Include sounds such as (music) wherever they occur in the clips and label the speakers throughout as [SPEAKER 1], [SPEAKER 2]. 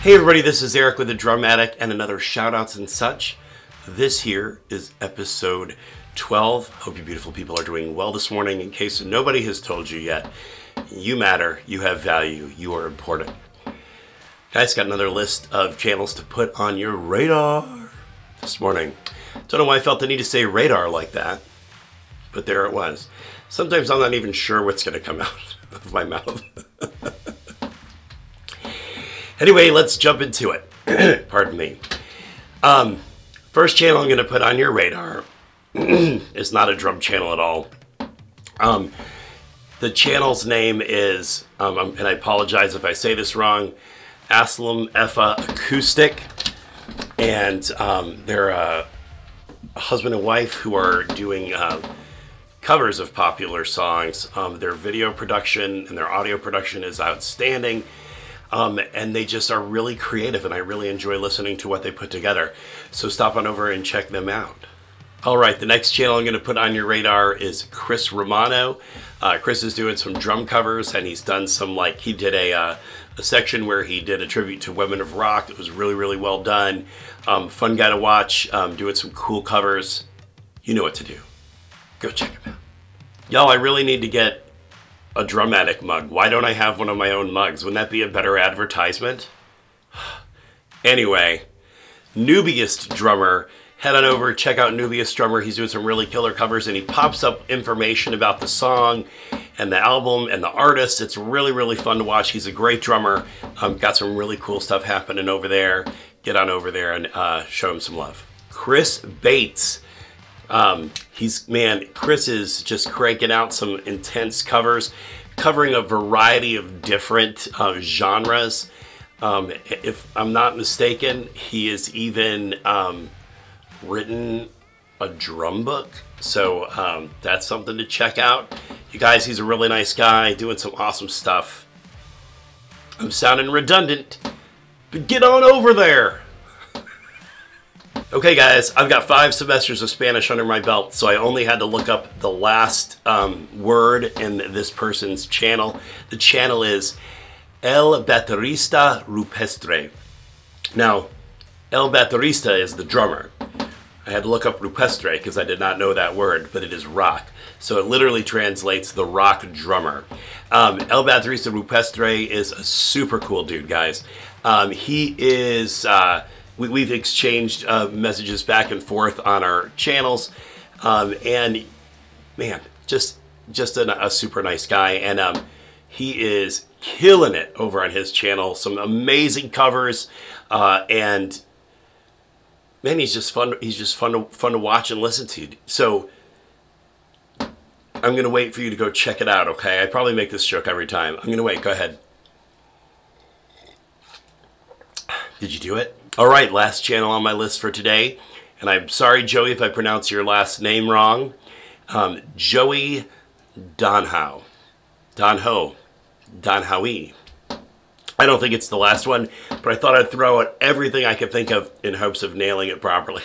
[SPEAKER 1] Hey everybody, this is Eric with the Drum Attic and another shoutouts and such. This here is episode 12. Hope you beautiful people are doing well this morning. In case nobody has told you yet, you matter, you have value, you are important. Guys, got another list of channels to put on your radar this morning. Don't know why I felt the need to say radar like that, but there it was. Sometimes I'm not even sure what's going to come out (laughs) of my mouth. (laughs) Anyway, let's jump into it. (clears throat) Pardon me. Um, first channel I'm going to put on your radar (clears throat) is not a drum channel at all. Um, the channel's name is, um, and I apologize if I say this wrong, Aslam Effa Acoustic. And um, they're a husband and wife who are doing uh, covers of popular songs. Um, their video production and their audio production is outstanding. Um, and they just are really creative, and I really enjoy listening to what they put together. So stop on over and check them out. All right, the next channel I'm going to put on your radar is Chris Romano. Uh, Chris is doing some drum covers, and he's done some like he did a, uh, a section where he did a tribute to Women of Rock. It was really really well done. Um, fun guy to watch, um, doing some cool covers. You know what to do. Go check him out. Y'all, I really need to get a Drum Attic mug. Why don't I have one of my own mugs? Wouldn't that be a better advertisement? (sighs) anyway, Nobbiest Drummer. Head on over, check out Nobbiest Drummer. He's doing some really killer covers and he pops up information about the song and the album and the artist. It's really, really fun to watch. He's a great drummer. Um, got some really cool stuff happening over there. Get on over there and uh, show him some love. Chris Bates. Um, he's, man, Chris is just cranking out some intense covers, covering a variety of different uh, genres. Um, if I'm not mistaken, he has even um, written a drum book. So um, that's something to check out. You guys, he's a really nice guy doing some awesome stuff. I'm sounding redundant, but get on over there. Okay guys, I've got five semesters of Spanish under my belt, so I only had to look up the last um, word in this person's channel. The channel is El Baterista Rupestre. Now, El Baterista is the drummer. I had to look up Rupestre because I did not know that word, but it is rock. So it literally translates the rock drummer. Um, El Baterista Rupestre is a super cool dude, guys. Um, he is... Uh, we, have exchanged uh, messages back and forth on our channels, um, and man, just just a, a super nice guy, and um, he is killing it over on his channel. Some amazing covers, uh, and man, he's just fun. He's just fun to fun to watch and listen to. So. I'm going to wait for you to go check it out, okay? I probably make this joke every time. I'm going to wait. Go ahead. Did you do it? All right, last channel on my list for today. And I'm sorry, Joey, if I pronounce your last name wrong. Um, Joey Donhow. Donho. Donhowie. I don't think it's the last one, but I thought I'd throw out everything I could think of in hopes of nailing it properly.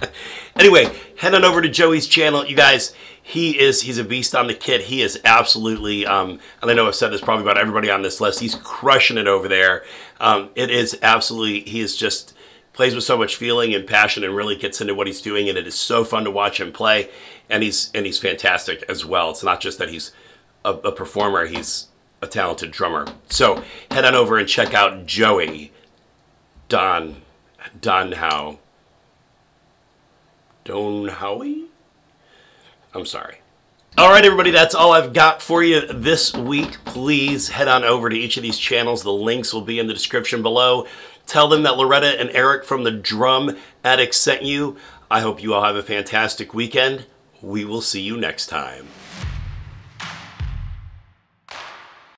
[SPEAKER 1] (laughs) anyway, head on over to Joey's channel. You guys, he is, he's a beast on the kit. He is absolutely, um, and I know I've said this probably about everybody on this list, he's crushing it over there. Um, it is absolutely, he is just, plays with so much feeling and passion and really gets into what he's doing and it is so fun to watch him play and he's and he's fantastic as well it's not just that he's a, a performer he's a talented drummer. So head on over and check out Joey Don Don Don Howie. I'm sorry. All right, everybody, that's all I've got for you this week. Please head on over to each of these channels. The links will be in the description below. Tell them that Loretta and Eric from the Drum Attic sent you. I hope you all have a fantastic weekend. We will see you next time.